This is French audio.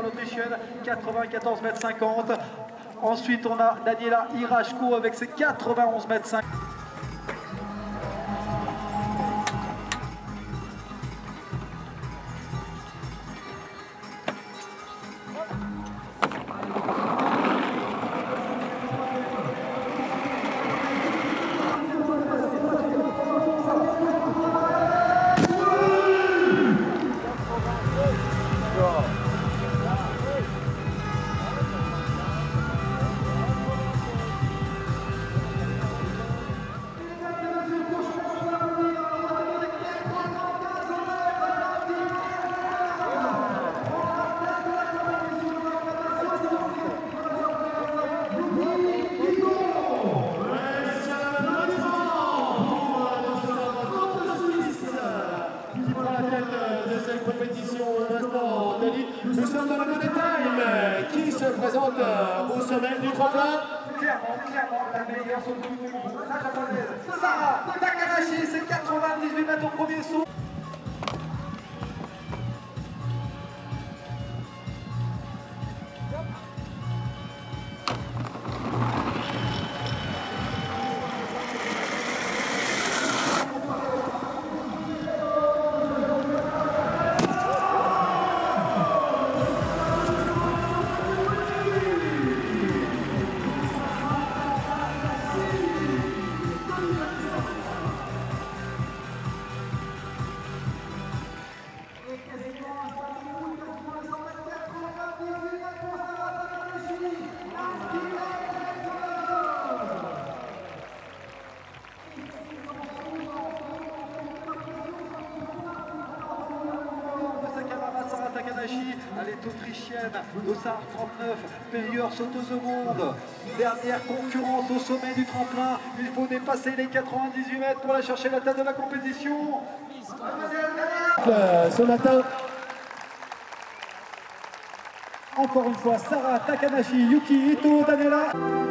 l'Autrichienne, 94 mètres 50. Ensuite, on a Daniela Irashko avec ses 91 mètres 50. Nous sommes dans le Time qui se présente au sommet du tremplin. Clairement, clairement, la meilleure monde, la japonaise, Sarah Takanashi, c'est 98 mètres au premier saut. Elle est autrichienne, Dossard 39, meilleure sauteuse au monde. Dernière concurrence au sommet du tremplin. Il faut dépasser les 98 mètres pour aller chercher la tête de la compétition. Euh, ce matin, encore une fois, Sarah Takanashi, Yuki Ito, Daniela.